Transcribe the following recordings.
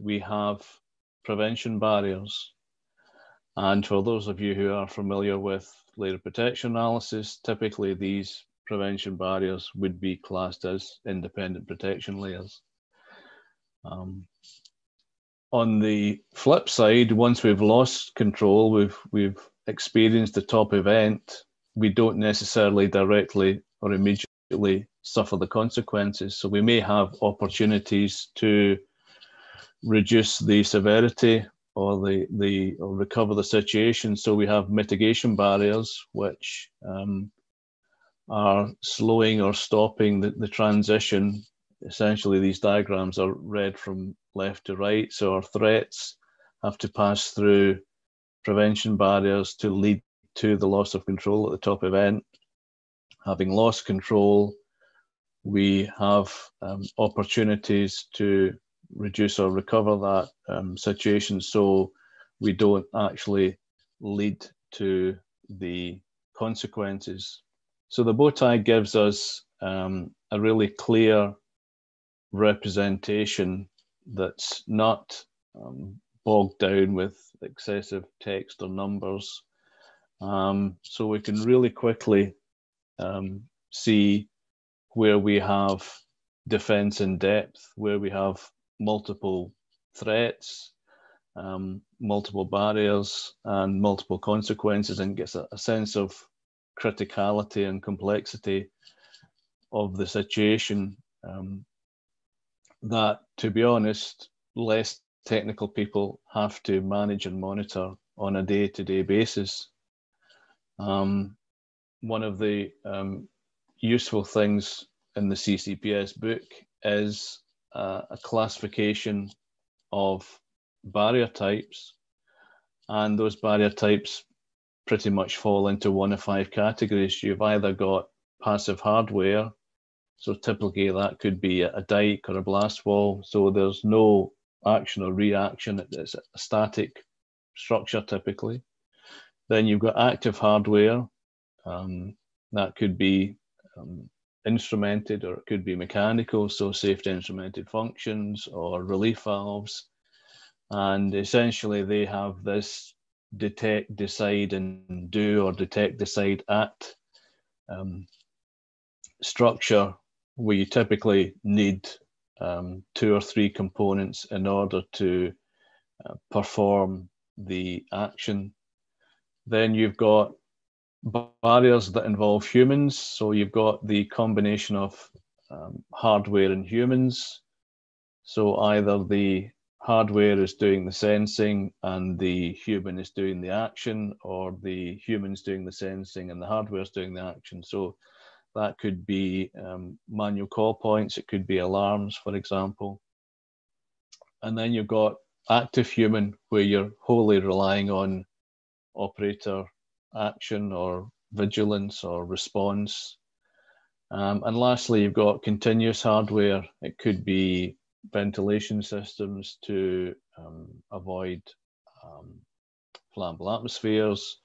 we have prevention barriers. And for those of you who are familiar with layer protection analysis, typically these prevention barriers would be classed as independent protection layers. Um, on the flip side, once we've lost control, we've we've experienced the top event, we don't necessarily directly or immediately suffer the consequences. So we may have opportunities to reduce the severity or the the or recover the situation. So we have mitigation barriers which um, are slowing or stopping the, the transition. Essentially, these diagrams are read from left to right. So our threats have to pass through prevention barriers to lead to the loss of control at the top event. Having lost control, we have um, opportunities to reduce or recover that um, situation so we don't actually lead to the consequences. So the bow tie gives us um, a really clear representation that's not um, bogged down with excessive text or numbers. Um, so we can really quickly um, see where we have defense in depth, where we have multiple threats, um, multiple barriers, and multiple consequences, and gets a, a sense of criticality and complexity of the situation um, that, to be honest, less technical people have to manage and monitor on a day to day basis. Um, one of the um, useful things in the CCPS book is a classification of barrier types, and those barrier types pretty much fall into one of five categories. You've either got passive hardware, so typically that could be a dike or a blast wall, so there's no action or reaction, it's a static structure typically. Then you've got active hardware, um, that could be um, instrumented or it could be mechanical, so safety instrumented functions or relief valves. And essentially, they have this detect, decide, and do, or detect, decide, act um, structure where you typically need um, two or three components in order to uh, perform the action. Then you've got barriers that involve humans. So you've got the combination of um, hardware and humans. So either the hardware is doing the sensing and the human is doing the action, or the human's doing the sensing and the hardware is doing the action. So that could be um, manual call points, it could be alarms, for example. And then you've got active human, where you're wholly relying on operator action or vigilance or response. Um, and lastly, you've got continuous hardware. It could be ventilation systems to um, avoid um, flammable atmospheres.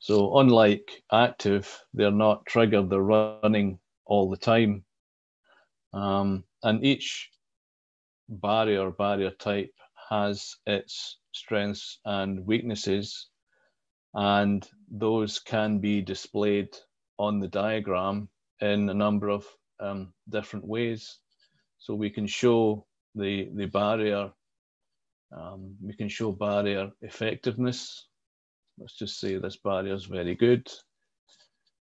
So, unlike active, they're not triggered, they're running all the time. Um, and each barrier, barrier type, has its strengths and weaknesses and those can be displayed on the diagram in a number of um, different ways. So we can show the, the barrier, um, we can show barrier effectiveness. Let's just say this barrier is very good.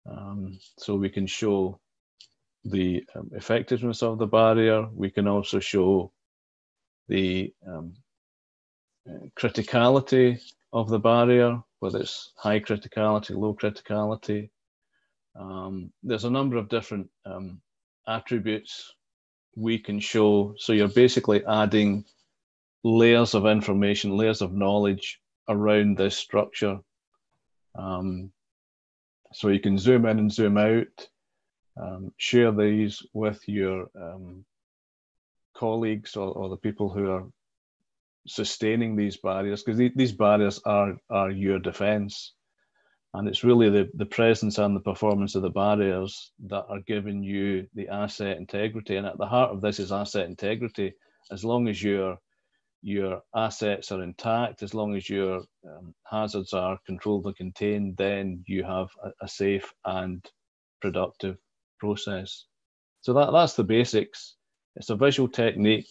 Um, so we can show the um, effectiveness of the barrier. We can also show the um, criticality of the barrier whether it's high criticality, low criticality. Um, there's a number of different um, attributes we can show. So you're basically adding layers of information, layers of knowledge around this structure. Um, so you can zoom in and zoom out, um, share these with your um, colleagues or, or the people who are sustaining these barriers because these barriers are are your defense and it's really the, the presence and the performance of the barriers that are giving you the asset integrity and at the heart of this is asset integrity as long as you're your assets are intact, as long as your um, hazards are controlled and contained, then you have a, a, safe and productive process. So that, that's the basics. It's a visual technique.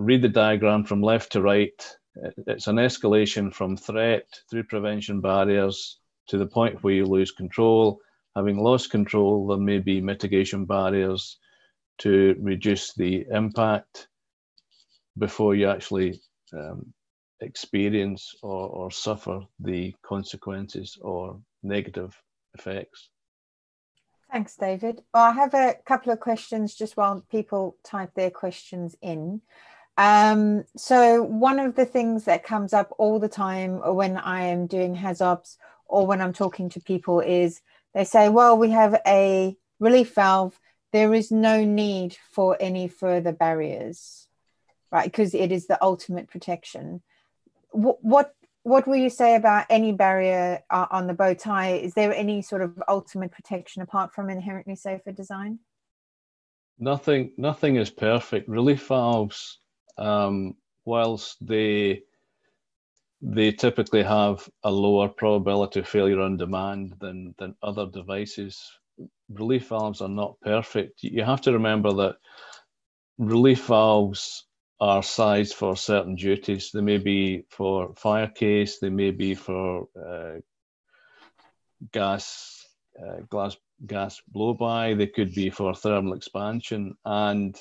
Read the diagram from left to right. It's an escalation from threat through prevention barriers to the point where you lose control. Having lost control, there may be mitigation barriers to reduce the impact before you actually um, experience or, or suffer the consequences or negative effects. Thanks, David. Well, I have a couple of questions just while people type their questions in. Um, so one of the things that comes up all the time when I am doing HAZOPs or when I'm talking to people is they say, well, we have a relief valve. There is no need for any further barriers, right? Because it is the ultimate protection. What, what what will you say about any barrier uh, on the bow tie? Is there any sort of ultimate protection apart from inherently safer design? Nothing. Nothing is perfect. Relief valves, um, whilst they they typically have a lower probability of failure on demand than than other devices. Relief valves are not perfect. You have to remember that relief valves are sized for certain duties. They may be for fire case, they may be for uh, gas, uh, glass, gas blow by, they could be for thermal expansion. And,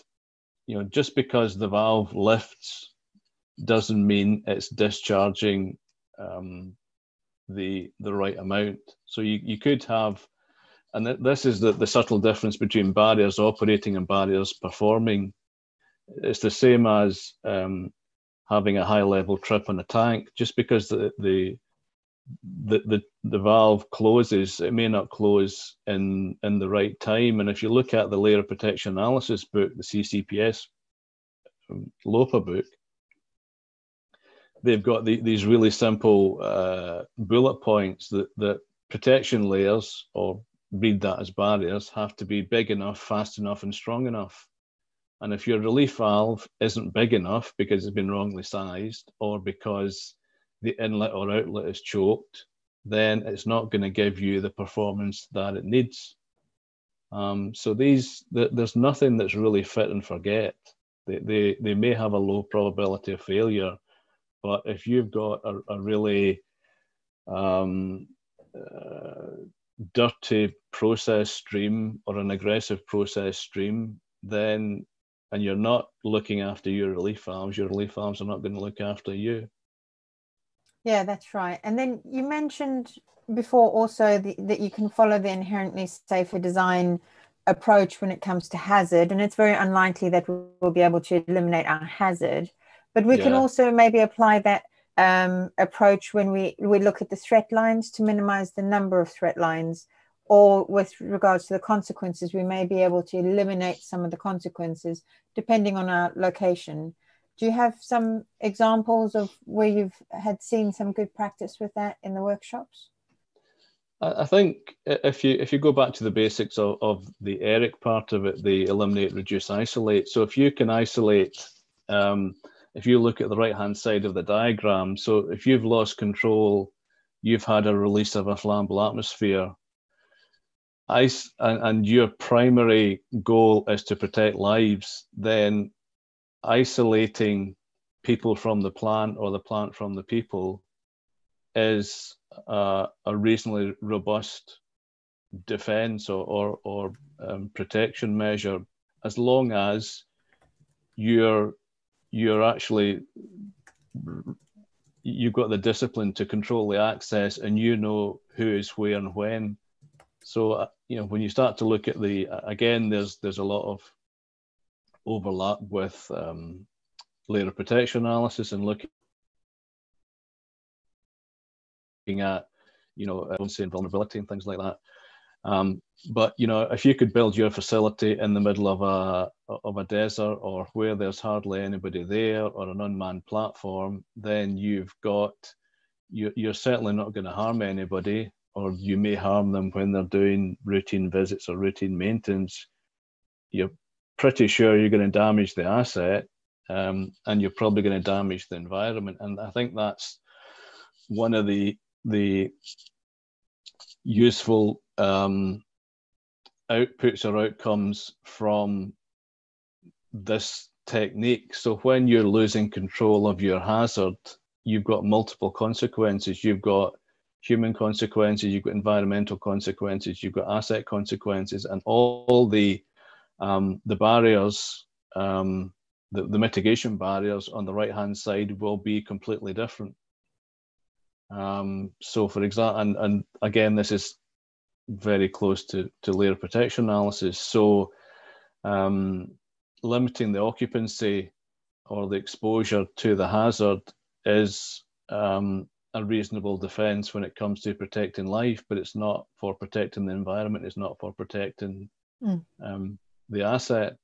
you know, just because the valve lifts doesn't mean it's discharging um, the, the right amount. So you, you could have, and this is the, the subtle difference between barriers operating and barriers performing it's the same as um, having a high level trip on a tank. Just because the, the the, the the valve closes, it may not close in in the right time. And if you look at the layer protection analysis book, the CCPS um, LOPA book, they've got the, these really simple uh, bullet points that that protection layers, or read that as barriers, have to be big enough, fast enough, and strong enough. And if your relief valve isn't big enough because it's been wrongly sized or because the inlet or outlet is choked, then it's not going to give you the performance that it needs. Um, so these, the, there's nothing that's really fit and forget. They, they, they may have a low probability of failure, but if you've got a, a really um, uh, dirty process stream or an aggressive process stream, then and you're not looking after your relief valves, your relief valves are not going to look after you. Yeah, that's right. And then you mentioned before also the, that you can follow the inherently safer design approach when it comes to hazard, and it's very unlikely that we'll be able to eliminate our hazard. But we yeah. can also maybe apply that um, approach when we, we look at the threat lines to minimize the number of threat lines or with regards to the consequences, we may be able to eliminate some of the consequences depending on our location. Do you have some examples of where you've had seen some good practice with that in the workshops? I think if you if you go back to the basics of, of the ERIC part of it, the eliminate, reduce, isolate. So if you can isolate, um, if you look at the right hand side of the diagram, so if you've lost control, you've had a release of a flammable atmosphere, and, and your primary goal is to protect lives, then isolating people from the plant or the plant from the people is uh, a reasonably robust defense or, or, or um, protection measure as long as you're you're actually you've got the discipline to control the access and you know who is where and when. So uh, you know when you start to look at the again, there's there's a lot of overlap with um, layer protection analysis and looking at you know and vulnerability and things like that. Um, but you know, if you could build your facility in the middle of a of a desert or where there's hardly anybody there or an unmanned platform, then you've got you, you're certainly not going to harm anybody or you may harm them when they're doing routine visits or routine maintenance, you're pretty sure you're going to damage the asset um, and you're probably going to damage the environment. And I think that's one of the the useful um, outputs or outcomes from this technique. So when you're losing control of your hazard, you've got multiple consequences. You've got human consequences, you've got environmental consequences, you've got asset consequences, and all the um, the barriers, um, the, the mitigation barriers on the right hand side will be completely different. Um, so, for example, and, and again, this is very close to, to layer protection analysis. So, um, limiting the occupancy or the exposure to the hazard is um, a reasonable defense when it comes to protecting life, but it's not for protecting the environment, it's not for protecting mm. The asset.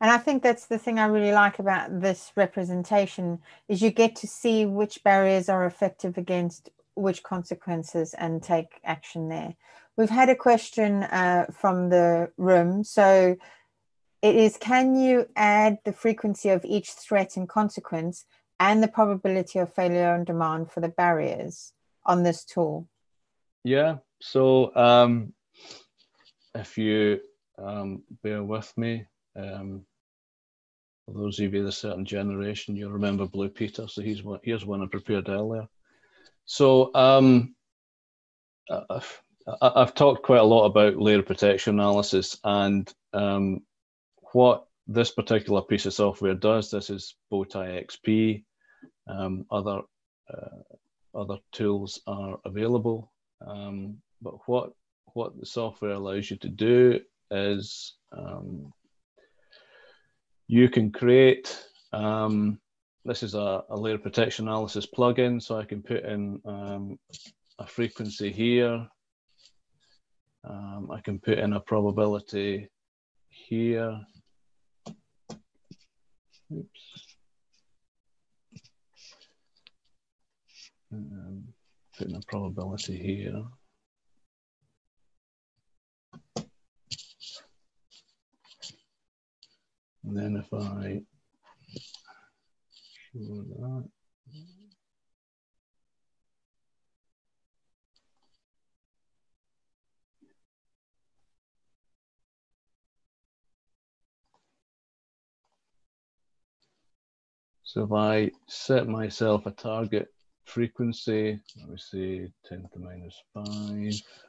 And I think that's the thing I really like about this representation is you get to see which barriers are effective against which consequences and take action there. We've had a question uh, from the room. So it is can you add the frequency of each threat and consequence and the probability of failure on demand for the barriers on this tool? Yeah. So um, if you um, bear with me, um, for those of you of a certain generation, you'll remember Blue Peter. So he's one, here's one I prepared earlier. So um, I've, I've talked quite a lot about layer protection analysis and um, what this particular piece of software does. This is Bowtie XP. Um, other uh, other tools are available, um, but what what the software allows you to do is um, you can create um, this is a, a, layer protection analysis plugin, so I can put in um, a frequency here. Um, I can put in a probability here. Oops. Um, put in a probability here. And then if I show that, So if I set myself a target frequency, let me see, 10 to the minus 5,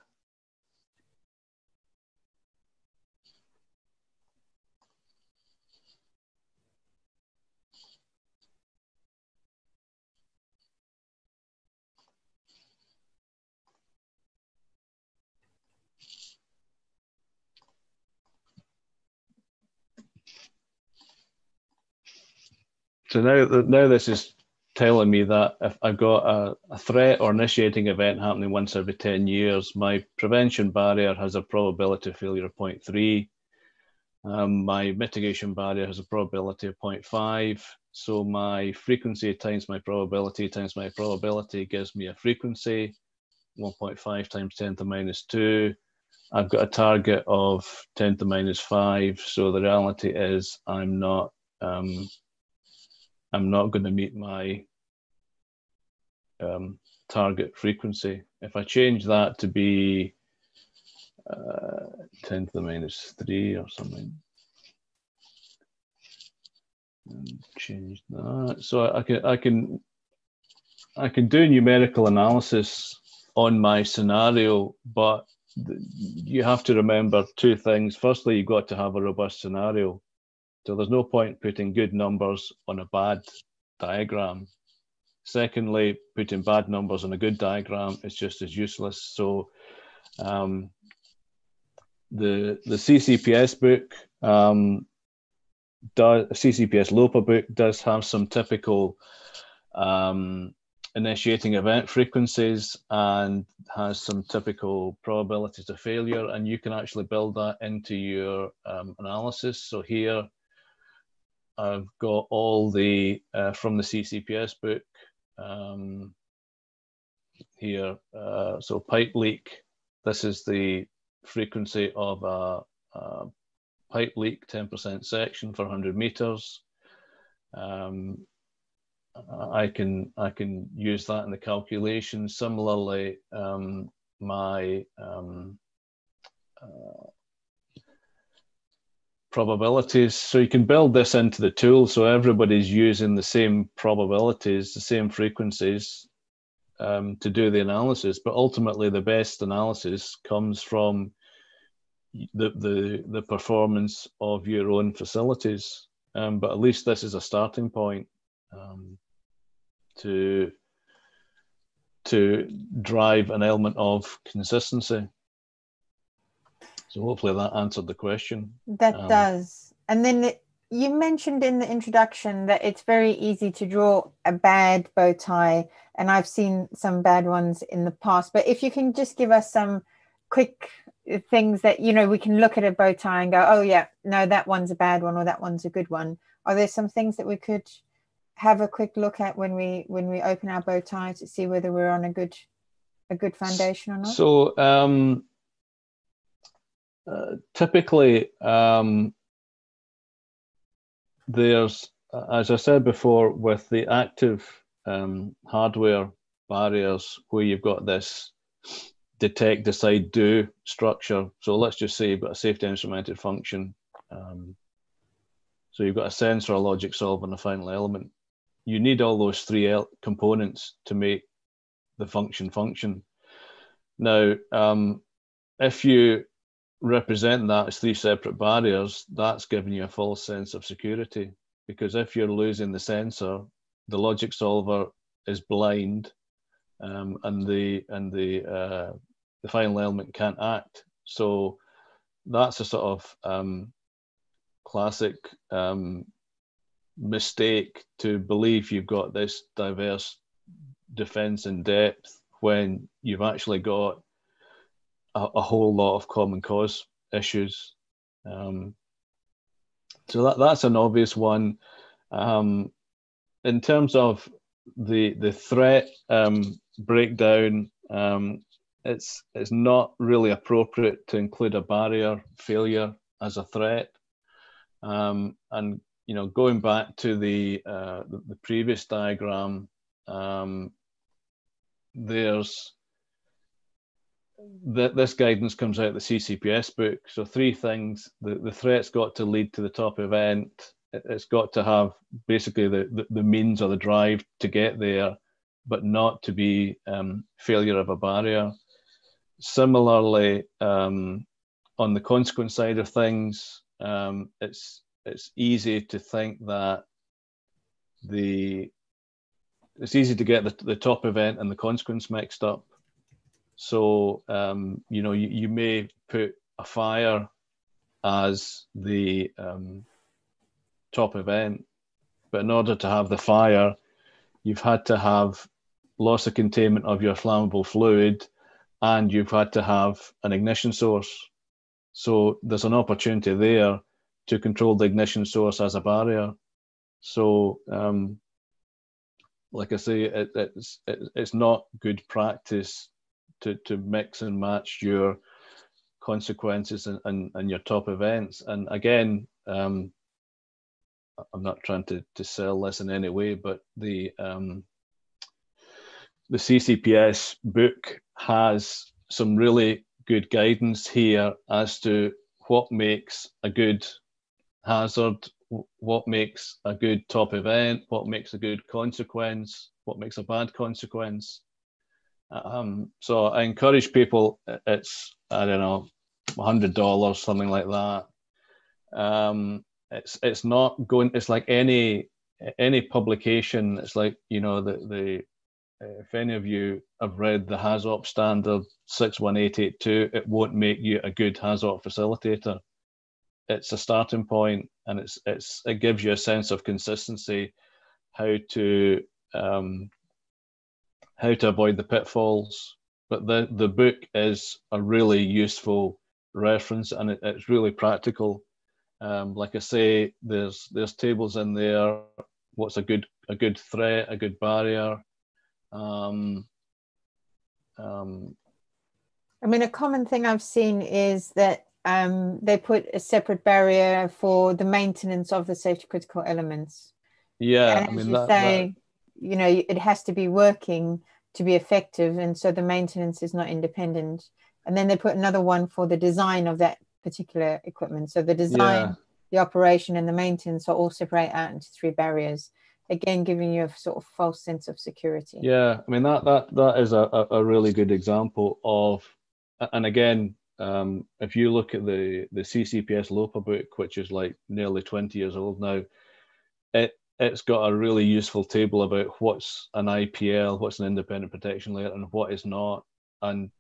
So now, now this is telling me that if I've got a, a, threat or initiating event happening once every 10 years, my prevention barrier has a probability of failure of 0.3. Um, my mitigation barrier has a probability of 0.5. So my frequency times my probability times my probability gives me a frequency, 1.5 times 10 to minus 2. I've got a target of 10 to minus 5. So the reality is I'm not um, I'm not going to meet my um, target frequency. If I change that to be uh, 10 to the minus 3 or something, and change that. So I can, I can, I can do numerical analysis on my scenario, but you have to remember two things. Firstly, you've got to have a robust scenario. So there's no point putting good numbers on a bad diagram. Secondly, putting bad numbers on a good diagram is just as useless. So um, the the CCPS book, um, does, CCPS LOPA book does have some typical um, initiating event frequencies and has some typical probabilities of failure, and you can actually build that into your um, analysis. So here I've got all the uh, from the CCPS book um, here. Uh, so pipe leak. This is the frequency of a, a pipe leak, 10% section for 100 meters. um, I can I can use that in the calculation. Similarly, um, my um, uh, probabilities. So you can build this into the tool, so everybody's using the same probabilities, the same frequencies um, to do the analysis. But ultimately, the best analysis comes from the the the performance of your own facilities. Um, but at least this is a starting point um, to to drive an element of consistency. So hopefully that answered the question. That um, does. And then the, you mentioned in the introduction that it's very easy to draw a bad bow tie, and I've seen some bad ones in the past. But if you can just give us some quick things that you know we can look at a bow tie and go, oh yeah, no, that one's a bad one or that one's a good one. Are there some things that we could have a quick look at when we when we open our bow tie to see whether we're on a good a good foundation or not? So um, typically, um, there's, as I said before, with the active um, hardware barriers where you've got this detect, decide, do structure. So let's just say you've got a safety instrumented function. Um, so you've got a sensor, a logic solver, and a final element. You need all those three components to make the function function. Now, um, if you representing that as three separate barriers, that's giving you a false sense of security. Because if you're losing the sensor, the logic solver is blind, um, and the and the uh, the final element can't act. So that's a sort of um, classic um, mistake to believe you've got this diverse defense in depth when you've actually got a, a whole lot of common cause issues. Um, so that, that's an obvious one. Um, in terms of the the threat um, breakdown, um, it's it's not really appropriate to include a barrier failure as a threat. Um, and you know, going back to the uh, the, the, previous diagram, um, there's that this guidance comes out of the CCPS book. So three things: the, the threat's got to lead to the top event. It, has got to have basically the, the, the, means or the drive to get there, but not to be um, failure of a barrier. Similarly, um, on the consequence side of things, um, it's it's easy to think that the it's easy to get the, the top event and the consequence mixed up so um, you know, you, you may put a fire as the um, top event, but in order to have the fire, you've had to have loss of containment of your flammable fluid, and you've had to have an ignition source. So there's an opportunity there to control the ignition source as a barrier. So, um, like I say, it, it's it, it's not good practice to, to mix and match your consequences and, and, and your top events. And again, um, I'm not trying to, to sell this in any way, but the um, the CCPS book has some really good guidance here as to what makes a good hazard, what makes a good top event, what makes a good consequence, what makes a bad consequence. Um, so I encourage people. It's I don't know, hundred dollars, something like that. Um, it's it's not going. It's like any any publication. It's like you know the the if any of you have read the HAZOP standard 61882, it won't make you a good HAZOP facilitator. It's a starting point and it's it's it gives you a sense of consistency, how to um, how to avoid the pitfalls. But the, the book is a really useful reference and it, it's really practical. Um, like I say, there's there's tables in there. What's a good a good threat, a good barrier. Um, um, I mean, a common thing I've seen is that um, they put a separate barrier for the maintenance of the safety critical elements. Yeah, I mean, that, say, that... you know, it has to be working to be effective, and so the maintenance is not independent. And then they put another one for the design of that particular equipment. So the design, yeah. the operation, and the maintenance are all separate out into three barriers. Again, giving you a sort of false sense of security. Yeah, I mean that that that is a, a really good example of, and again, um, if you look at the the CCPS LOPA book, which is like nearly 20 years old now, it it's got a really useful table about what's an IPL, what's an independent protection layer, and what is not. And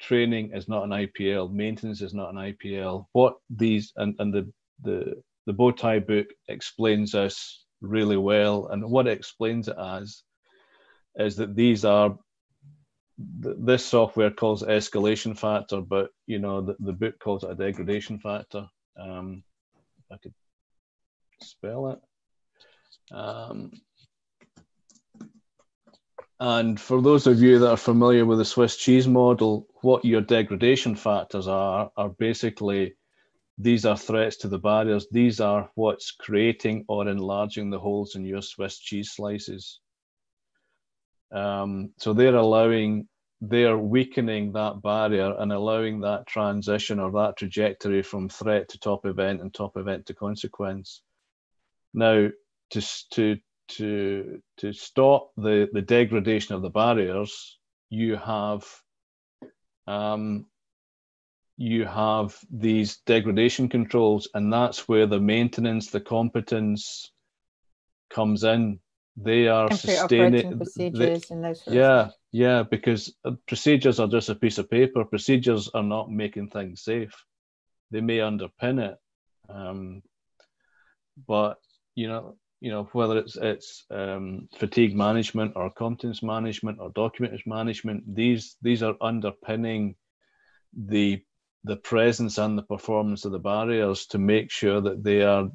training is not an IPL, maintenance is not an IPL. What these and, and the the the bow tie book explains us really well, and what it explains it as is that these are this software calls it escalation factor, but you know the, the book calls it a degradation factor. Um, if I could spell it. Um, and for those of you that are familiar with the Swiss cheese model, what your degradation factors are are basically these are threats to the barriers. These are what's creating or enlarging the holes in your Swiss cheese slices. Um, so they're allowing, they're weakening that barrier and allowing that transition or that trajectory from threat to top event and top event to consequence. Now, to, to, to, to stop the, the degradation of the barriers, you have um, you have these degradation controls, and that's where the maintenance, the competence comes in. They are sustaining procedures they, and those yeah yeah because uh, procedures are just a piece of paper. Procedures are not making things safe. They may underpin it um, but you know you know whether it's it's um, fatigue management or competence management or document management these these are underpinning the the presence and the performance of the barriers to make sure that they are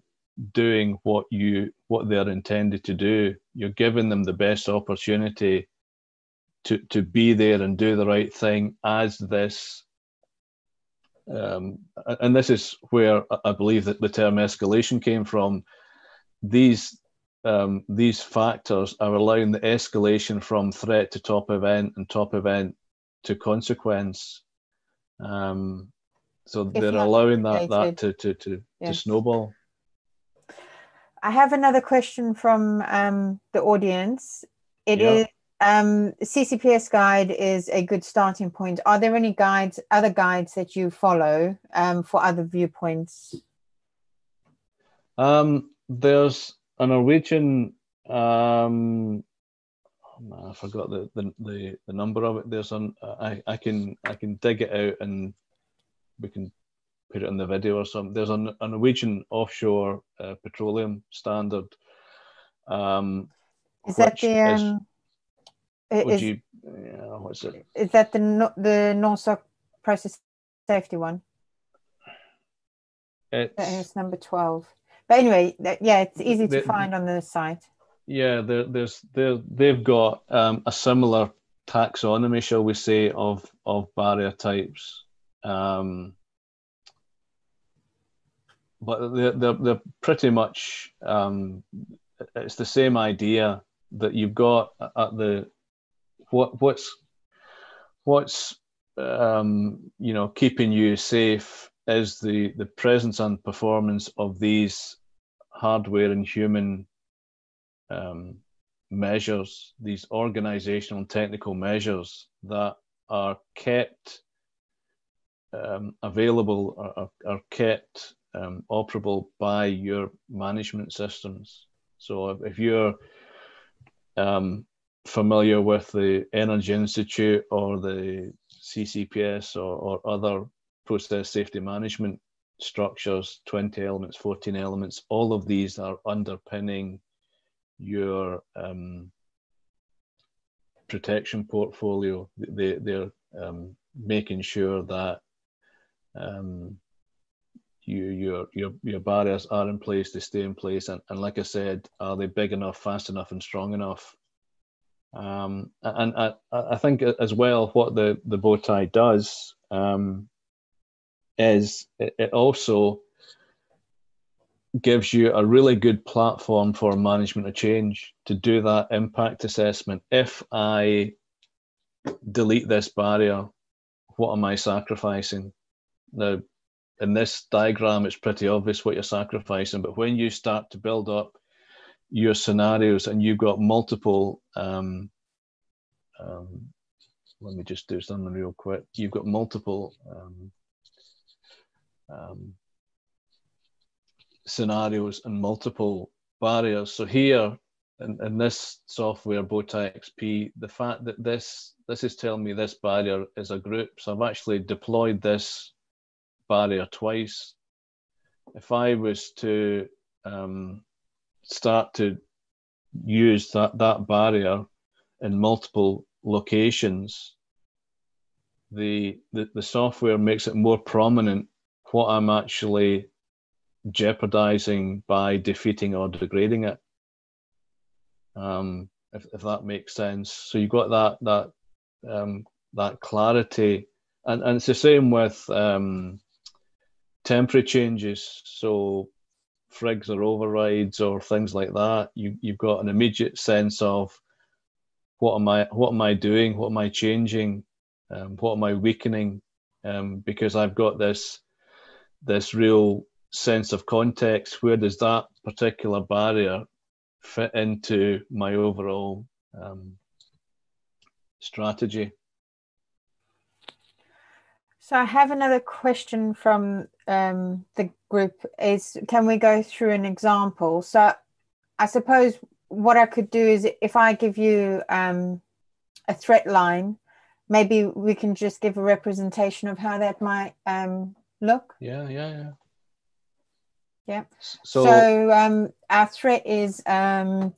doing what you what they're intended to do you're giving them the best opportunity to to be there and do the right thing as this um, and this is where I believe that the term escalation came from. These um, these factors are allowing the escalation from threat to top event and top event to consequence. Um, so they're allowing that that to to to, yes. to snowball. I have another question from um, the audience. It yeah. is um, CCPS guide is a good starting point. Are there any guides, other guides that you follow um, for other viewpoints? Um, there's a Norwegian. Um, oh I forgot the, the, the the number of it. There's an I I can I can dig it out and we can put it in the video or something. There's a, a Norwegian offshore uh, petroleum standard. Um, is that the um, is, you, yeah, what's it? Is that the the NORSOK process safety one? It's, number twelve. But anyway, yeah, it's easy to find on the site. Yeah, there, there's there they've got um, a similar taxonomy, shall we say, of of barrier types. Um, but they're, they're, they're pretty much um, it's the same idea that you've got at the what what's what's um, you know keeping you safe is the the presence and performance of these hardware and human um, measures, these organizational and technical measures that are kept um, available, are, are kept um, operable by your management systems. So if you're um, familiar with the Energy Institute or the CCPS or, or other process safety management structures, 20 elements, 14 elements, all of these are underpinning your um, protection portfolio. They, they're um, making sure that um, you, your your your barriers are in place, they stay in place, and, and like I said, are they big enough, fast enough, and strong enough? Um, and I, I think as well, what the the bow tie does um, is it, also gives you a really good platform for management of change to do that impact assessment. If I delete this barrier, what am I sacrificing? Now, in this diagram, it's pretty obvious what you're sacrificing, but when you start to build up your scenarios and you've got multiple, um, um, let me just do something real quick. You've got multiple um, um scenarios and multiple barriers. So here in, in this software, Bowtie XP, the fact that this this is telling me this barrier is a group. So I've actually deployed this barrier twice. If I was to um, start to use that, that barrier in multiple locations, the, the, the software makes it more prominent what I'm actually jeopardizing by defeating or degrading it. Um, if, if that makes sense. So you've got that that um, that clarity, and, and it's the same with um, temporary changes. So frigs or overrides or things like that. You you've got an immediate sense of what am I what am I doing? What am I changing? Um, what am I weakening? Um, because I've got this this real sense of context. Where does that particular barrier fit into my overall um, strategy? So I have another question from um, the group is can we go through an example? So I suppose what I could do is if I give you um, a threat line, maybe we can just give a representation of how that might um, look. Yeah, yeah, yeah. Yeah. So, so um, our threat is um,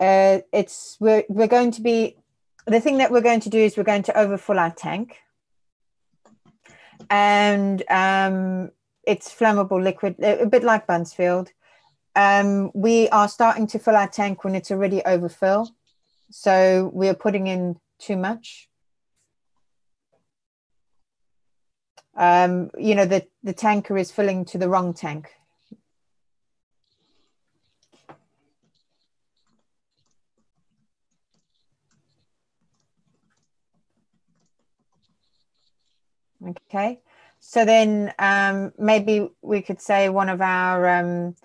uh, it's we're we're going to be the thing that we're going to do is we're going to overfill our tank and um, it's flammable liquid, a bit like Buncefield. Um, we are starting to fill our tank when it's already overfill. So we are putting in too much. Um, you know, the, the tanker is filling to the wrong tank. Okay. So then um, maybe we could say one of our um,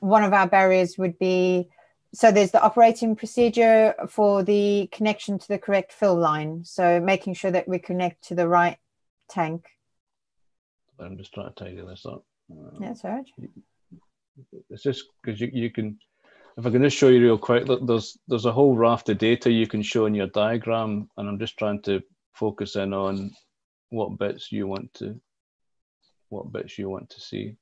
one of our barriers would be so there's the operating procedure for the connection to the correct fill line. So making sure that we connect to the right tank. I'm just trying to tidy this up. Um, That's all right. It's just because you, you can, if I can just show you real quick, look, there's there's a whole raft of data you can show in your diagram, and I'm just trying to focus in on what bits you want to what bits you want to see.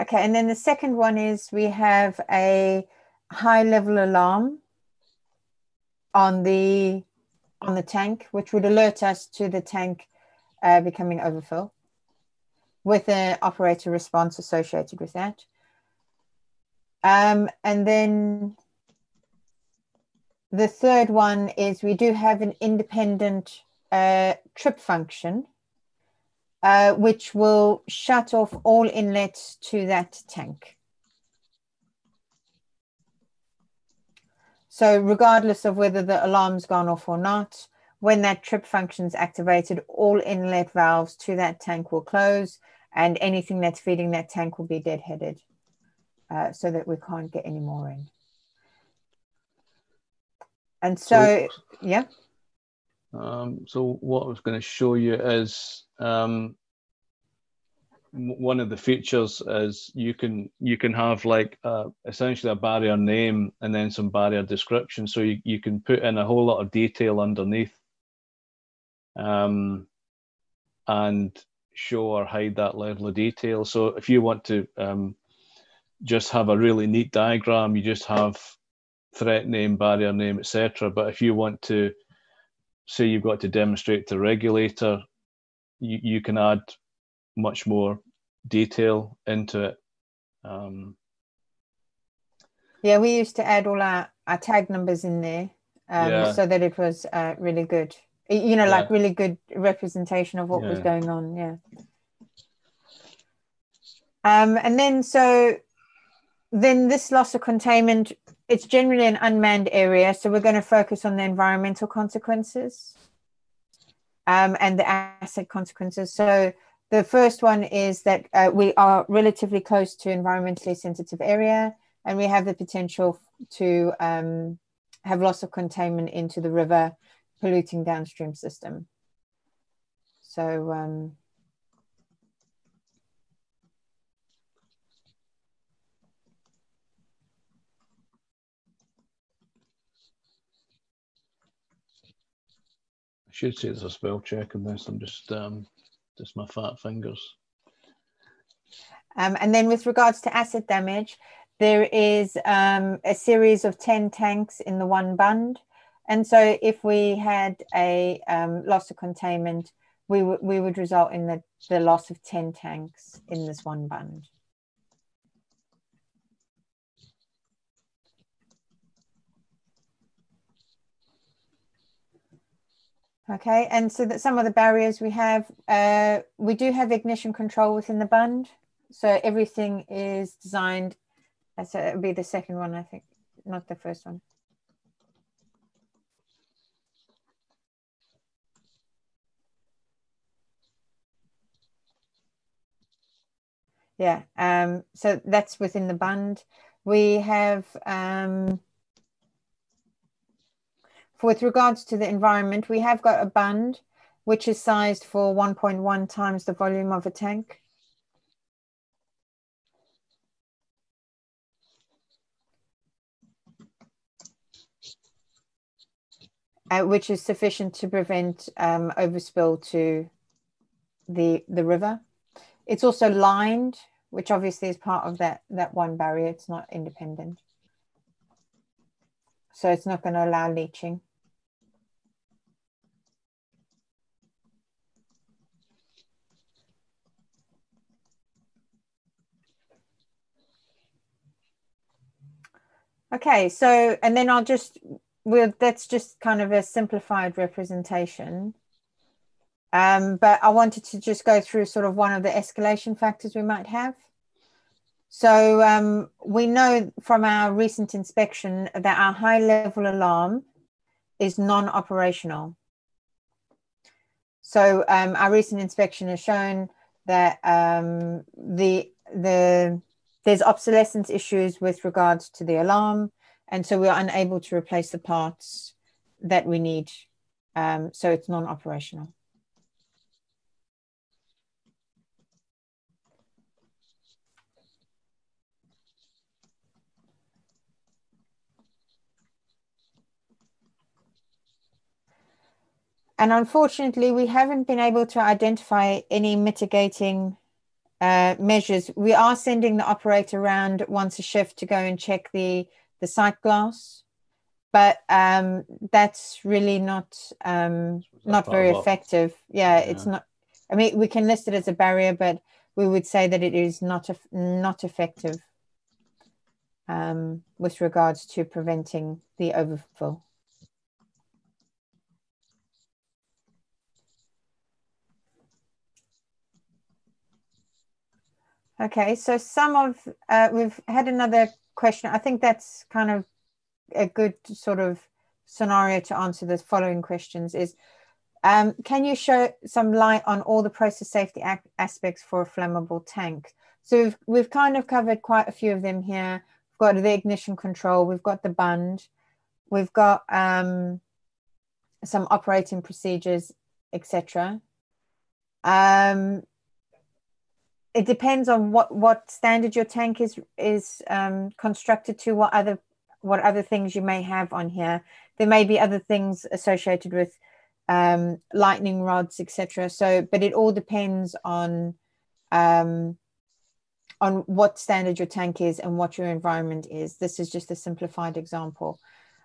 Okay, and then the second one is we have a high level alarm on the on the tank, which would alert us to the tank uh, becoming overfill with an operator response associated with that. Um, and then the third one is we do have an independent uh, trip function, uh, which will shut off all inlets to that tank. So regardless of whether the alarm's gone off or not, when that trip function is activated, all inlet valves to that tank will close and anything that's feeding that tank will be deadheaded uh, so that we can't get any more in. And so, so yeah. Um, so what I was going to show you is um, one of the features is you can you can have like uh, essentially a barrier name and then some barrier description. So you, you can put in a whole lot of detail underneath um, and show or hide that level of detail. So if you want to um, just have a really neat diagram. You just have threat name, barrier name, etc. But if you want to say you've got to demonstrate to regulator, you, you can add much more detail into it. Um, yeah, we used to add all our, our tag numbers in there um, Yeah. so that it was uh, really good. You know, like Yeah. really good representation of what was going on. Yeah. Um, and then so then this loss of containment, it's generally an unmanned area, so we're going to focus on the environmental consequences um, and the asset consequences. So the first one is that uh, we are relatively close to environmentally sensitive area, and we have the potential to um, have loss of containment into the river, polluting downstream system. So um, should say there's a spell check this. I'm just um, just my fat fingers. Um, and then with regards to asset damage, there is um, a series of 10 tanks in the one bund. And so if we had a um, loss of containment, we, we would result in the, the loss of 10 tanks in this one bund. Okay, and so that some of the barriers we have, uh, we do have ignition control within the bund. So everything is designed, uh, so it would be the second one, I think, not the first one. Yeah, um, so that's within the bund. We have, um, with regards to the environment, we have got a bund which is sized for 1.1 times the volume of a tank. Uh, which is sufficient to prevent um, overspill to the the river. It's also lined, which obviously is part of that that one barrier. It's not independent, so it's not going to allow leaching. Okay, so and then I'll just well that's just kind of a simplified representation. Um, but I wanted to just go through sort of one of the escalation factors we might have. So um, we know from our recent inspection that our high level alarm is non-operational. So um, our recent inspection has shown that um, the the there's obsolescence issues with regards to the alarm, and so we are unable to replace the parts that we need. Um, so it's non-operational. And unfortunately, we haven't been able to identify any mitigating uh, measures. We are sending the operator around once a shift to go and check the, the sight glass, but um, that's really not um, not very effective. Yeah, Yeah. it's not. I mean, we can list it as a barrier, but we would say that it is not not effective um, with regards to preventing the overfill. Okay, so some of uh, we've had another question. I think that's kind of a good sort of scenario to answer the following questions. Is um, can you show some light on all the process safety aspects for a flammable tank? So we've we've kind of covered quite a few of them here. We've got the ignition control. We've got the bund. We've got um, some operating procedures, etc. Um, it depends on what what standard your tank is is um, constructed to what other what other things you may have on here. There may be other things associated with um, lightning rods etc so but it all depends on um, on what standard your tank is and what your environment is. This is just a simplified example.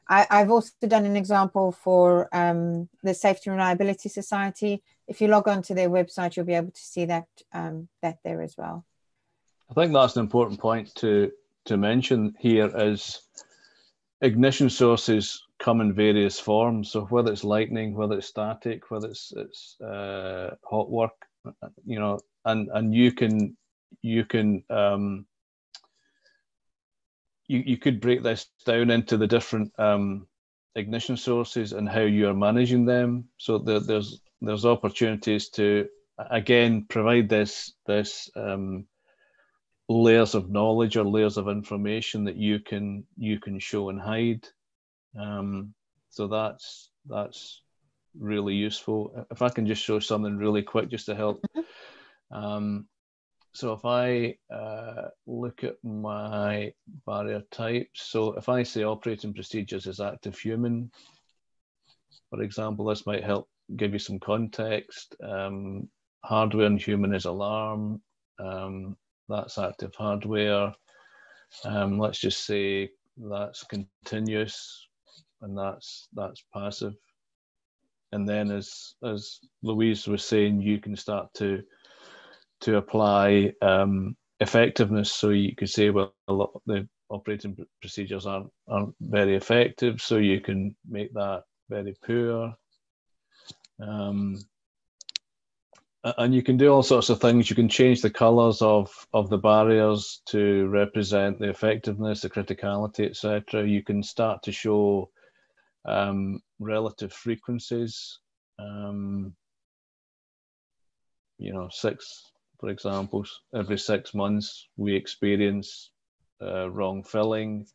I, I've also done an example for um, the Safety and Reliability Society. If you log on to their website, you'll be able to see that um, that there as well. I think that's an important point to to mention here is ignition sources come in various forms. So whether it's lightning, whether it's static, whether it's it's uh, hot work, you know, and and you can you can um, you you could break this down into the different um, ignition sources and how you are managing them. So there, there's there's opportunities to again provide this this um, layers of knowledge or layers of information that you can you can show and hide. Um, so that's that's really useful. If I can just show something really quick just to help. Mm-hmm. Um, so if I uh, look at my barrier types, so if I say operating procedures is active human, for example, this might help give you some context. Um, hardware and human is alarm. Um, that's active hardware. Um, let's just say that's continuous and that's that's passive. And then as as Louise was saying, you can start to to apply um, effectiveness. So you could say, well, the operating procedures aren't aren't very effective, so you can make that very poor. Um, and you can do all sorts of things. You can change the colors of, of the barriers to represent the effectiveness, the criticality, etc. You can start to show um, relative frequencies. Um, you know, six, for example, every six months we experience uh, wrong filling.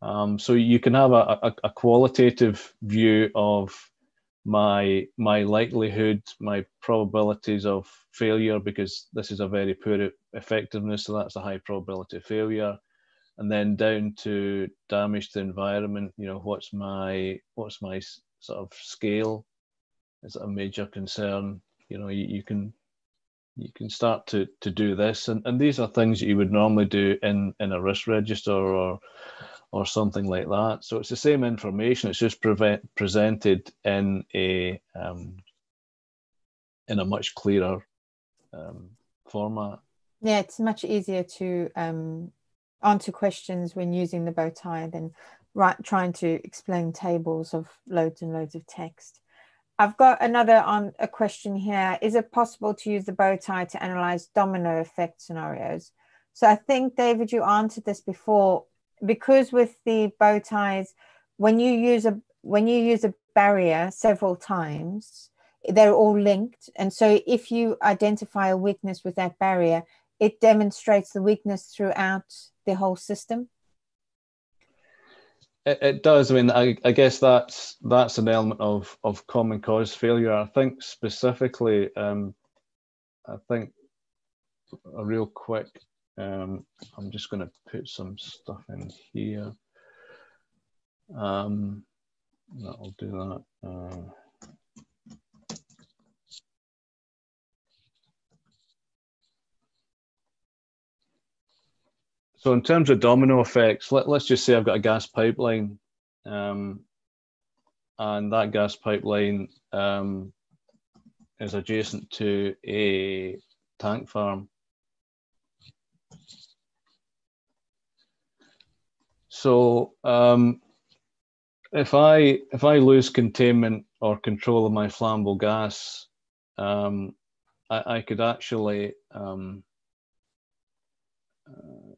Um, so you can have a, a, a qualitative view of my my likelihood, my probabilities of failure, because this is a very poor effectiveness, so that's a high probability of failure. And then down to damage to the environment, you know, what's my what's my sort of scale? Is a major concern? You know, you, you can you can start to to do this, and, and these are things that you would normally do in in a risk register or or something like that. So it's the same information. It's just prevent, presented in a um, in a much clearer um, format. Yeah, it's much easier to um, answer questions when using the bow tie than right, trying to explain tables of loads and loads of text. I've got another on a question here. Is it possible to use the bow tie to analyze domino effect scenarios? So I think David, you answered this before because with the bow ties, when you use a when you use a barrier several times, they're all linked. And so if you identify a weakness with that barrier, it demonstrates the weakness throughout the whole system. It, it does. I mean, I, I, guess that's that's an element of of common cause failure. I think specifically, um, I think a real quick um, I'm just going to put some stuff in here. Um, I'll do that. Uh, so in terms of domino effects, let, us just say I've got a gas pipeline um, and that gas pipeline um, is adjacent to a tank farm. So um, if I if I lose containment or control of my flammable gas, um, I, I, could actually um, uh,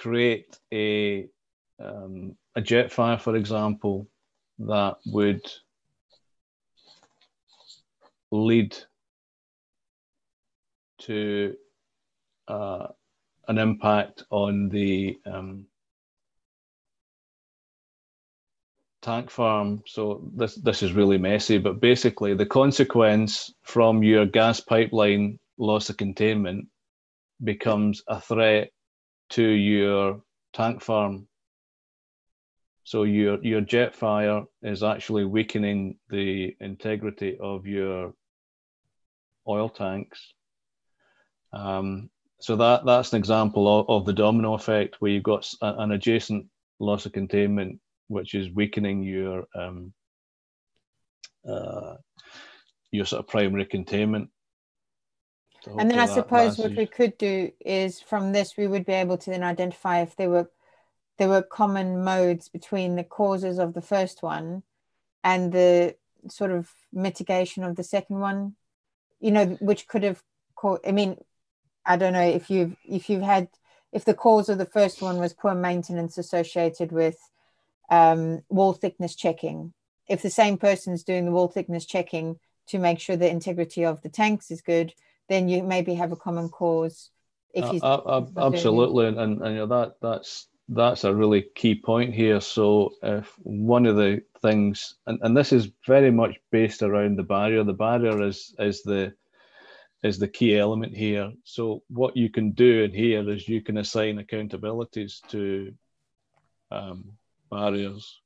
create a um, a jet fire, for example, that would lead to uh, an impact on the um, tank farm. So this this is really messy, but basically the consequence from your gas pipeline loss of containment becomes a threat to your tank farm. So your your jet fire is actually weakening the integrity of your oil tanks. Um, so that that's an example of, of the domino effect where you've got an adjacent loss of containment which is weakening your um, uh, your sort of primary containment. So and then I suppose what we could do is from this we would be able to then identify if there were there were common modes between the causes of the first one and the sort of mitigation of the second one you know which could have caught i mean i don't know if you've if you've had if the cause of the first one was poor maintenance associated with um, wall thickness checking. If the same person is doing the wall thickness checking to make sure the integrity of the tanks is good then you maybe have a common cause if uh, uh, absolutely and, and, and you know that that's that's a really key point here. So, if one of the things, and, and this is very much based around the barrier, the barrier is is the is the key element here. So, what you can do in here is you can assign accountabilities to um, barriers.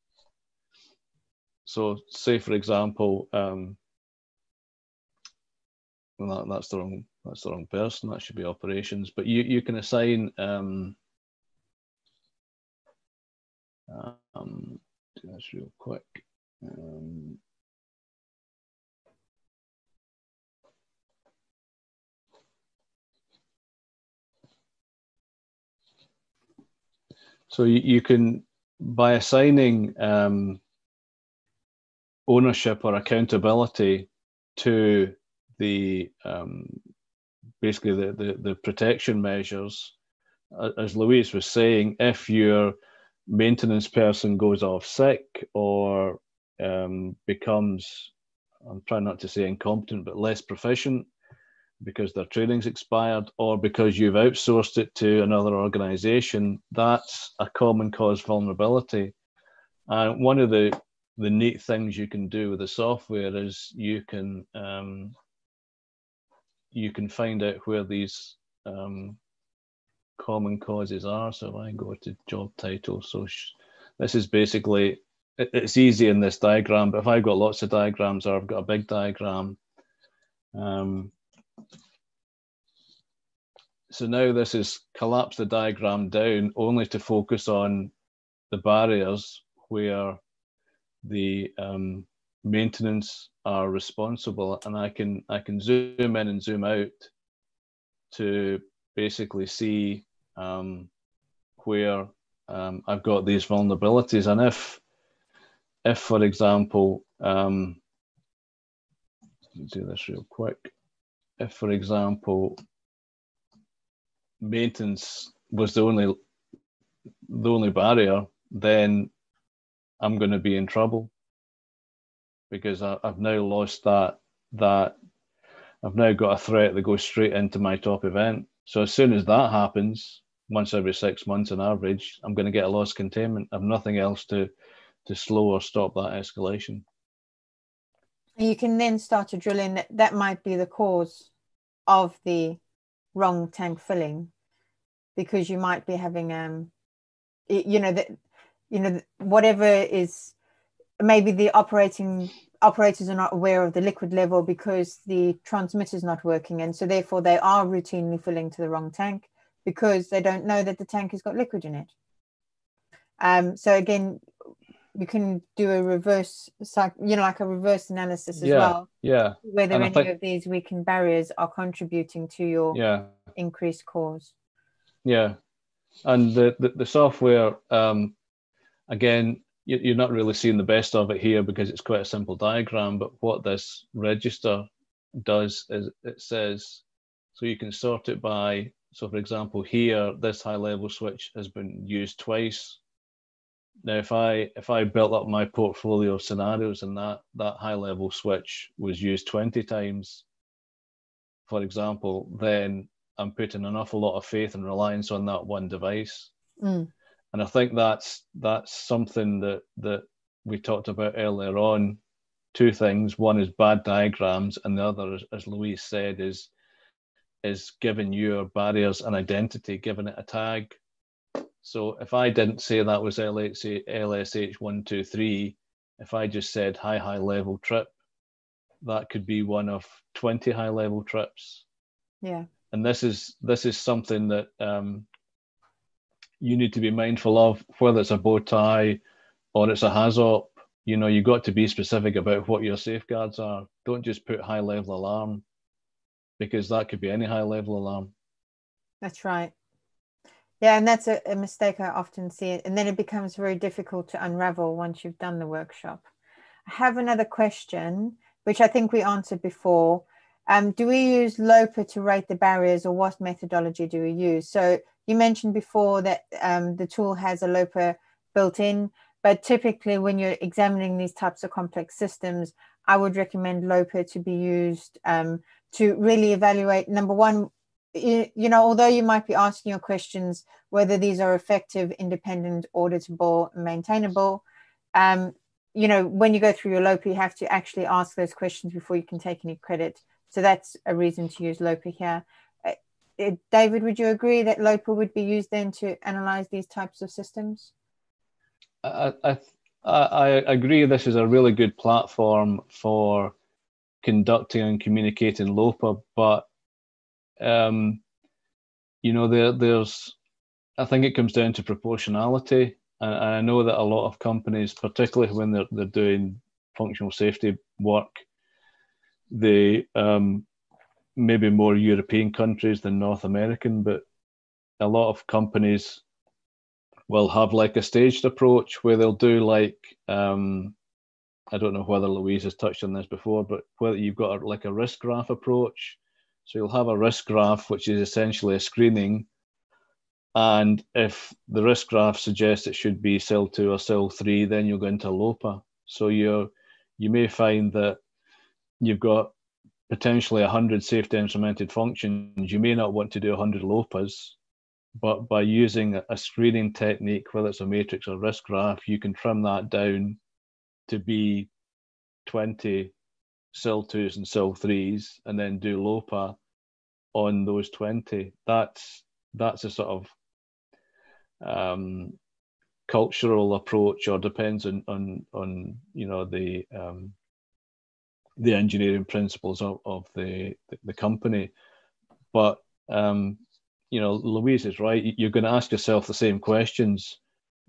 So, say for example, um, that, that's the wrong that's the wrong person. That should be operations. But you you can assign um, um, do this real quick. Um, so you, you can, by assigning um, ownership or accountability to the um, basically the, the, the protection measures, as Louise was saying, if you're maintenance person goes off sick or um, becomes, I'm trying not to say incompetent, but less proficient because their training's expired or because you've outsourced it to another organization, that's a common cause vulnerability. And one of the, the neat things you can do with the software is you can um, you can find out where these um, common causes are. So if I go to job title, so this is basically, it, it's easy in this diagram, but if I've got lots of diagrams or I've got a big diagram, um, so now this is collapse the diagram down only to focus on the barriers where the um, maintenance are responsible and I can I can zoom in and zoom out to basically see um, where um, I've got these vulnerabilities. And if, if for example, um, do this real quick. If, for example, maintenance was the only the only barrier, then I'm going to be in trouble because I, have now lost that that I've now got a threat that goes straight into my top event. So as soon as that happens, once every six months on average, I'm going to get a loss containment. I have nothing else to to slow or stop that escalation. You can then start to drill in that that might be the cause of the wrong tank filling, because you might be having um, you know that you know whatever is maybe the operating operators are not aware of the liquid level because the transmitter is not working and so therefore they are routinely filling to the wrong tank because they don't know that the tank has got liquid in it. Um, so again, you can do a reverse, you know, like a reverse analysis as yeah, well. Yeah. Whether and any think, of these weakened barriers are contributing to your yeah. increased cause. Yeah. And the, the, the software, um, again, you're not really seeing the best of it here because it's quite a simple diagram. But what this register does is it says, so you can sort it by so for example, here, this high level switch has been used twice. Now, if I if I built up my portfolio of scenarios and that, that high level switch was used 20 times, for example, then I'm putting an awful lot of faith and reliance on that one device. Mm. And I think that's that's something that that we talked about earlier on. Two things. One is bad diagrams, and the other, as Louise said, is is giving your barriers an identity, giving it a tag. So if I didn't say that was LSH123, if I just said high, high level trip, that could be one of 20 high level trips. Yeah. And this is this is something that um, you need to be mindful of, whether it's a bow tie or it's a HAZOP. You know, you got to be specific about what your safeguards are. Don't just put high level alarm because that could be any high level alarm. That's right. Yeah, and that's a, a mistake I often see. And then it becomes very difficult to unravel once you've done the workshop. I have another question, which I think we answered before. Um, do we use LOPA to rate the barriers or what methodology do we use? So you mentioned before that um, the tool has a LOPA built in, but typically when you're examining these types of complex systems, I would recommend LOPA to be used um, to really evaluate number one, you, you, know, although you might be asking your questions whether these are effective, independent, auditable, maintainable, um, you know, when you go through your LOPA, you have to actually ask those questions before you can take any credit. So that's a reason to use LOPA here. David, would you agree that LOPA would be used then to analyze these types of systems? I, I, I agree this is a really good platform for conducting and communicating LOPA, but um, you know, there, there's, I think it comes down to proportionality. And I know that a lot of companies, particularly when they're, they're doing functional safety work, they um, maybe more European countries than North American, but a lot of companies will have like a staged approach where they'll do like um, I don't know whether Louise has touched on this before, but whether you've got a, like a risk graph approach. So you'll have a risk graph, which is essentially a screening. And if the risk graph suggests it should be SIL 2 or SIL 3, then you'll go into LOPA. So you you may find that you've got potentially 100 safety instrumented functions. You may not want to do 100 LOPAs, but by using a screening technique, whether it's a matrix or risk graph, you can trim that down to be 20 SIL 2s and SIL 3s and then do LOPA on those 20. That's that's a sort of um, cultural approach or depends on, on, on you know, the um, the engineering principles of, of the, the company. But um, you know, Louise is right. You're going to ask yourself the same questions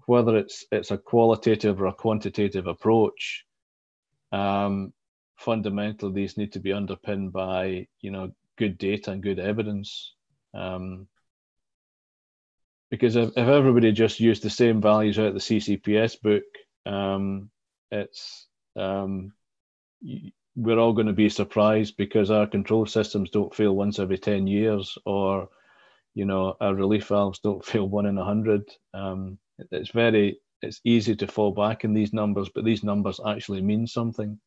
whether it's it's a qualitative or a quantitative approach, um, fundamentally these need to be underpinned by you know good data and good evidence. Um, because if, if everybody just used the same values out of the CCPS book, um, it's um, we're all going to be surprised because our control systems don't fail once every 10 years or you know our relief valves don't fail one in a hundred um, it's very it's easy to fall back in these numbers, but these numbers actually mean something.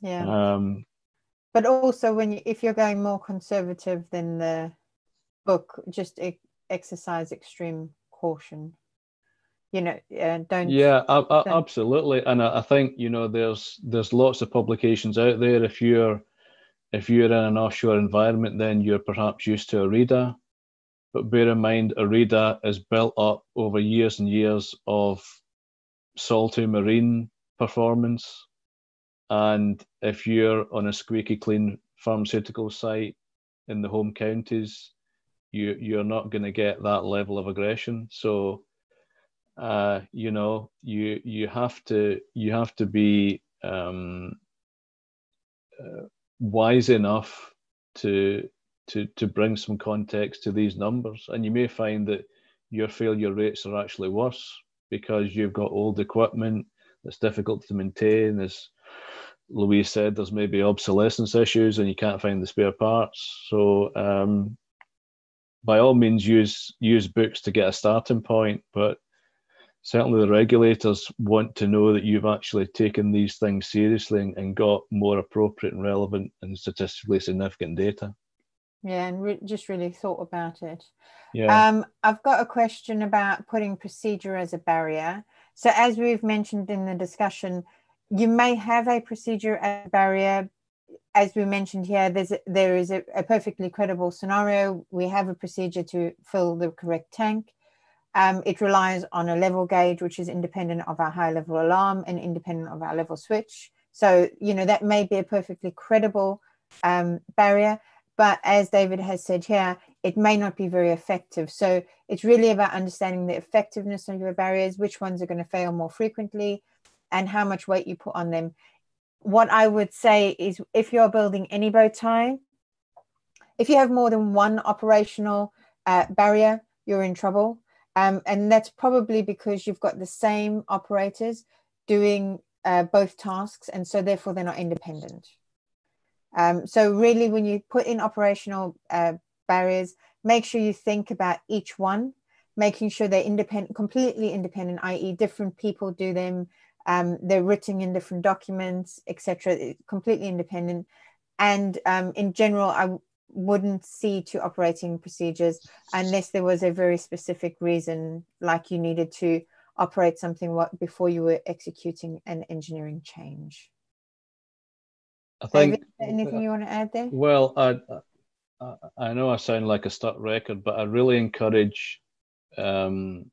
Yeah. Um, but also, when you, if you're going more conservative than the book, just exercise extreme caution. You know, uh, don't. Yeah, I, I, don't... absolutely, and I, I think you know there's there's lots of publications out there. If you're if you're in an offshore environment, then you're perhaps used to OREDA but bear in mind, OREDA is built up over years and years of salty marine performance. And if you're on a squeaky clean pharmaceutical site in the home counties, you you're not going to get that level of aggression. So, uh, you know, you you have to you have to be um, uh, wise enough to to to bring some context to these numbers. And you may find that your failure rates are actually worse because you've got old equipment that's difficult to maintain. As Louise said, there's maybe obsolescence issues and you can't find the spare parts. So um, by all means, use use books to get a starting point, but certainly the regulators want to know that you've actually taken these things seriously and, and got more appropriate and relevant and statistically significant data. Yeah, and re- just really thought about it. Yeah. Um, I've got a question about putting procedure as a barrier. So, as we've mentioned in the discussion, you may have a procedure as a barrier. As we mentioned here, there's a, there is a, a perfectly credible scenario. We have a procedure to fill the correct tank. Um, it relies on a level gauge, which is independent of our high level alarm and independent of our level switch. So, you know, that may be a perfectly credible um, barrier. But as David has said here, it may not be very effective. So it's really about understanding the effectiveness of your barriers, which ones are going to fail more frequently, and how much weight you put on them. What I would say is if you're building any bow tie, if you have more than one operational uh, barrier, you're in trouble. Um, and that's probably because you've got the same operators doing uh, both tasks, and so therefore they're not independent. Um, so really, when you put in operational uh, barriers, make sure you think about each one, making sure they're independent, completely independent, i.e., different people do them. Um, they're written in different documents, etc. Completely independent, and um, in general, I wouldn't see two operating procedures unless there was a very specific reason, like you needed to operate something what, before you were executing an engineering change. I think David, anything you want to add there? Well, I, I, I know I sound like a stuck record, but I really encourage um,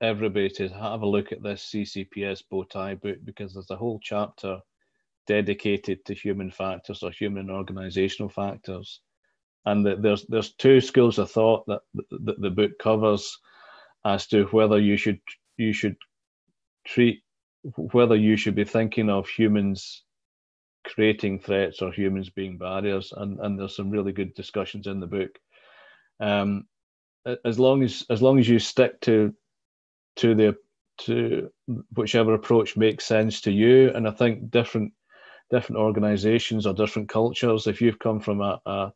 everybody to have a look at this CCPS bow tie book because there's a whole chapter dedicated to human factors or human organizational factors and that there's there's two schools of thought that, that the book covers as to whether you should you should treat whether you should be thinking of humans creating threats or humans being barriers. And and there's some really good discussions in the book. Um, as long as as long as you stick to to the to whichever approach makes sense to you. And i think different different organizations or different cultures if you've come from a, a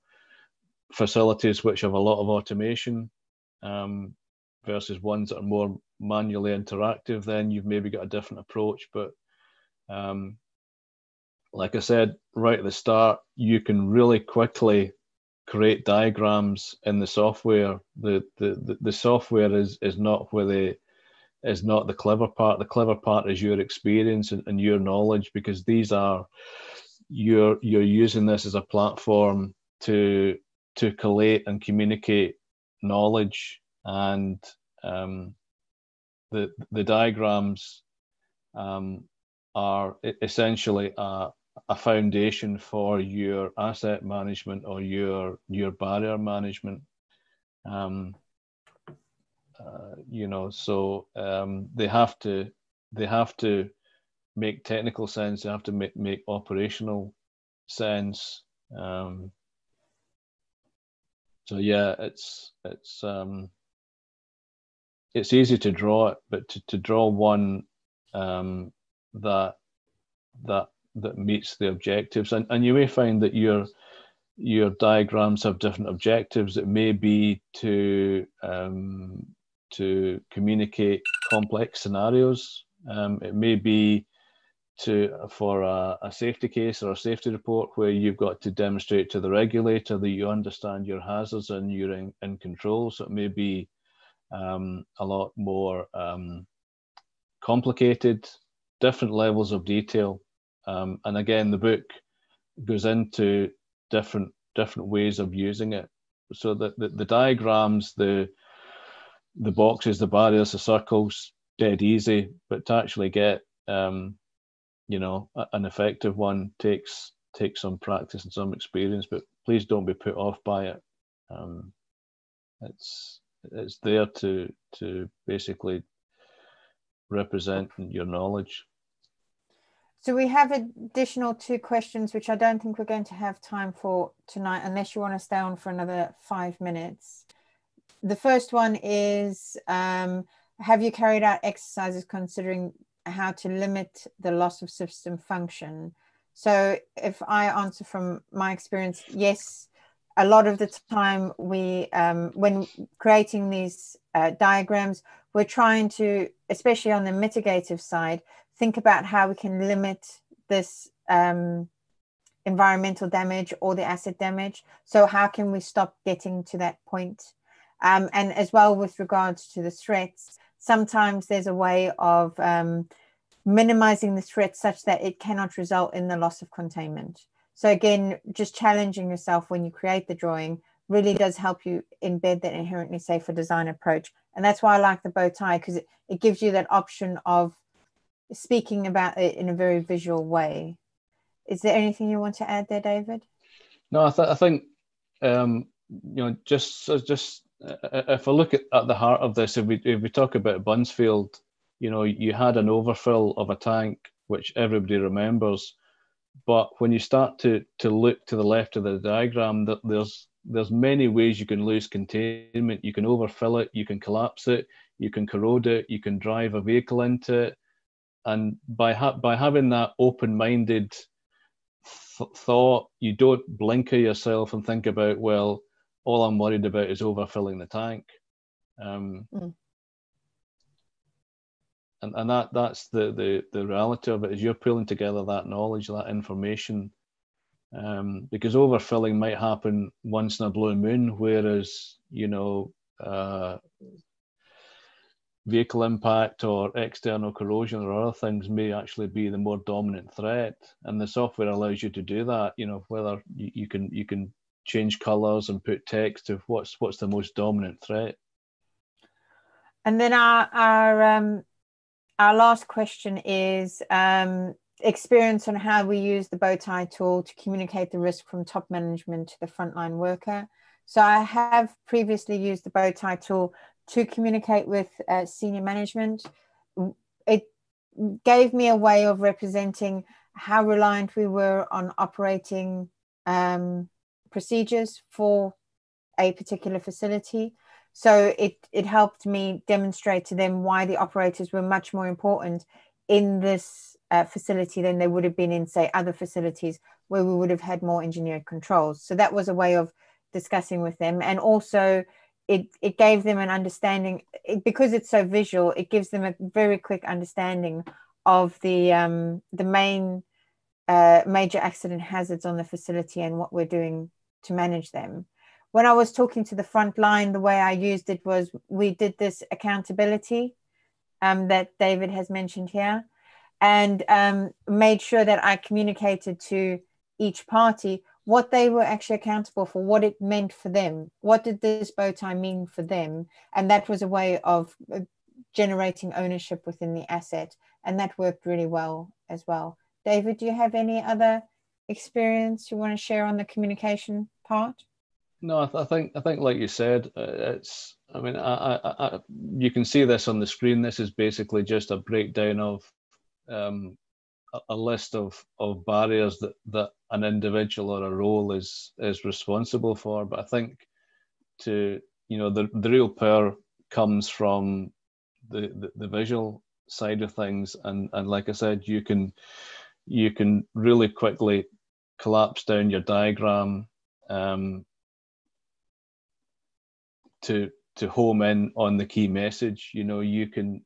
facilities which have a lot of automation um, versus ones that are more manually interactive, then you've maybe got a different approach. But um, like I said right at the start, you can really quickly create diagrams in the software. The the, the, software is is not where the is not the clever part. The clever part is your experience and, and your knowledge because these are you're you're using this as a platform to to collate and communicate knowledge and um, the the diagrams um, are essentially a, a foundation for your asset management or your your barrier management. Um, uh, you know so um, they have to they have to make technical sense they have to make, make operational sense um, so yeah, it's it's um, it's easy to draw it, but to, to draw one um, that that that meets the objectives, and, and you may find that your your diagrams have different objectives. It may be to um, to communicate complex scenarios. Um, it may be to for a, a, safety case or a safety report where you've got to demonstrate to the regulator that you understand your hazards and you're in, in control. So it may be um, a lot more um, complicated, different levels of detail. Um, and again, the book goes into different different ways of using it. So that the, the diagrams, the the boxes, the barriers, the circles, dead easy, but to actually get um, you know an effective one takes takes some practice and some experience but please don't be put off by it. Um, it's it's there to to basically represent your knowledge. So we have additional two questions which i don't think we're going to have time for tonight unless you want to stay on for another five minutes. The first one is um, have you carried out exercises considering how to limit the loss of system function. So if I answer from my experience, yes, a lot of the time we, um, when creating these uh, diagrams, we're trying to, especially on the mitigative side, think about how we can limit this um, environmental damage or the asset damage. So how can we stop getting to that point? Um, and as well with regards to the threats, sometimes there's a way of um, minimizing the threat such that it cannot result in the loss of containment. So again, just challenging yourself when you create the drawing really does help you embed that inherently safer design approach. And that's why I like the bow tie because it, it gives you that option of speaking about it in a very visual way. Is there anything you want to add there, David? No, I, th- I think um, you know just just if I look at, at the heart of this, if we if we talk about Buncefield, you know, you had an overfill of a tank, which everybody remembers. But when you start to to look to the left of the diagram, that there's there's many ways you can lose containment. You can overfill it, you can collapse it, you can corrode it, you can drive a vehicle into it, and by ha- by having that open-minded th- thought, you don't blinker yourself and think about well, all I'm worried about is overfilling the tank. Um, mm. And, and that that's the, the the reality of it is you're pulling together that knowledge, that information, um, because overfilling might happen once in a blue moon, whereas you know uh, vehicle impact or external corrosion or other things may actually be the more dominant threat and the software allows you to do that you know whether you, you can you can change colors and put text of what's what's the most dominant threat and then our our um our last question is um experience on how we use the bow tie tool to communicate the risk from top management to the frontline worker so i have previously used the bow tie tool to communicate with uh, senior management. It gave me a way of representing how reliant we were on operating um, procedures for a particular facility. So it, it helped me demonstrate to them why the operators were much more important in this uh, facility than they would have been in, say, other facilities where we would have had more engineered controls. So that was a way of discussing with them. And also, it it gave them an understanding it, because it's so visual it gives them a very quick understanding of the um, the main uh, major accident hazards on the facility and what we're doing to manage them when i was talking to the front line the way i used it was we did this accountability um, that david has mentioned here and um, made sure that i communicated to each party what they were actually accountable for, what it meant for them. What did this bow tie mean for them? And that was a way of uh, generating ownership within the asset. And that worked really well as well. David, do you have any other experience you want to share on the communication part? No, I, th- I think I think like you said, uh, it's. I mean, I, I, you can see this on the screen. This is basically just a breakdown of um, a list of, of barriers that, that an individual or a role is is responsible for. But I think to you know the, the real power comes from the, the, the visual side of things and and like I said you can you can really quickly collapse down your diagram um, to to home in on the key message you know you can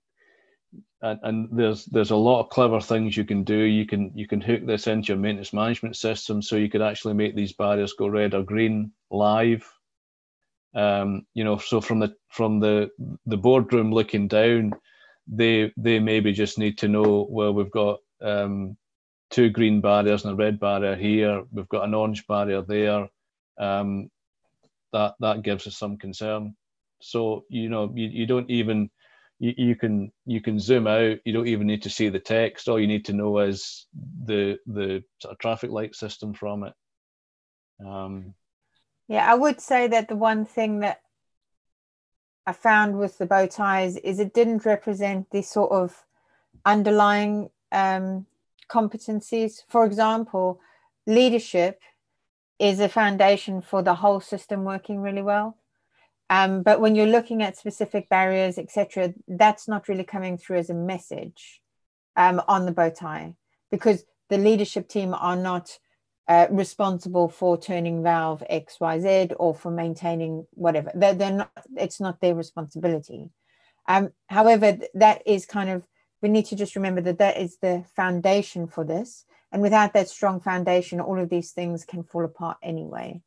and, and there's there's a lot of clever things you can do. You can you can hook this into your maintenance management system, so you could actually make these barriers go red or green live. Um, you know, so from the from the the boardroom looking down, they they maybe just need to know well we've got um, two green barriers and a red barrier here. We've got an orange barrier there. Um, that that gives us some concern. So you know you, you don't even you, you can you can zoom out. You don't even need to see the text. All you need to know is the the sort of traffic light system from it. Um, yeah, I would say that the one thing that I found with the bow ties is it didn't represent the sort of underlying um, competencies. For example, leadership is a foundation for the whole system working really well. Um, but when you're looking at specific barriers, etc., that's not really coming through as a message um, on the bow tie because the leadership team are not uh, responsible for turning valve X, Y, Z or for maintaining whatever. They're, they're not. It's not their responsibility. Um, however, that is kind of we need to just remember that that is the foundation for this, and without that strong foundation, all of these things can fall apart anyway.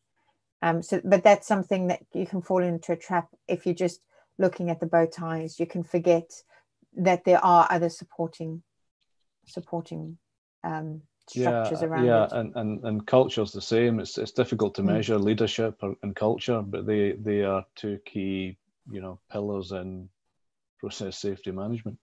Um, so, but that's something that you can fall into a trap if you're just looking at the bow ties. You can forget that there are other supporting supporting um, structures yeah, around yeah, it. and and and culture's the same. It's it's difficult to mm. measure leadership and culture, but they they are two key you know pillars in process safety management.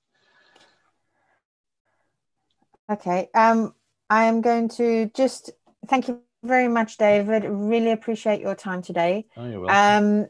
Okay, um, I am going to just thank you very much, David. Really appreciate your time today. Oh, you're welcome. Um,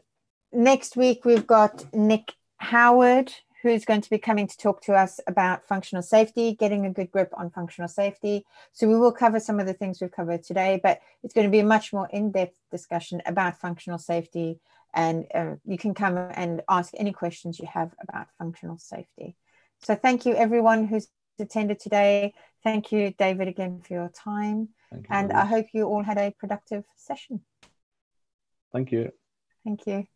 next week, we've got Nick Howard, who's going to be coming to talk to us about functional safety, getting a good grip on functional safety. So we will cover some of the things we've covered today, but it's going to be a much more in-depth discussion about functional safety. And uh, you can come and ask any questions you have about functional safety. So thank you everyone who's attended today. Thank you, David, again for your time. You and I hope you all had a productive session. Thank you. Thank you.